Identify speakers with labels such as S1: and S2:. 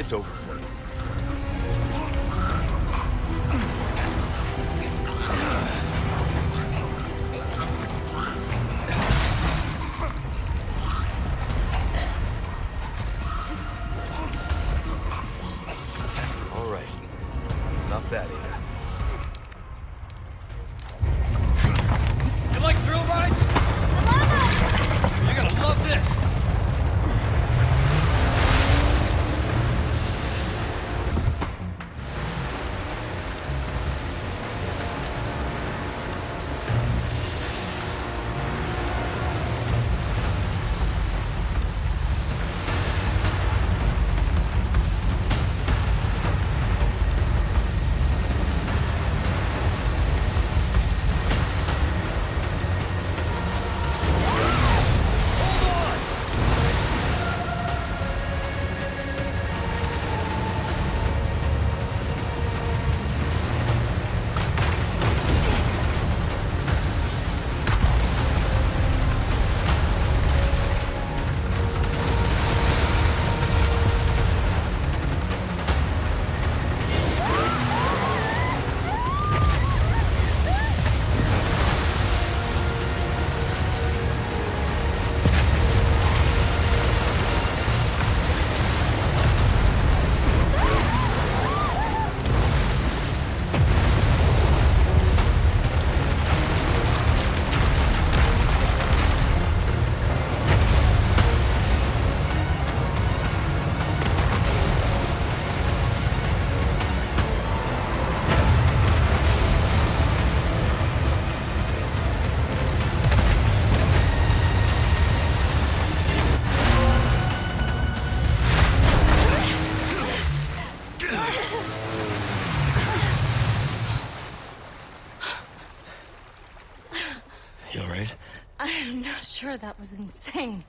S1: It's over for you. All right. Not bad, Ada.
S2: You like thrill rides?
S3: You alright?
S4: I'm not sure that was insane.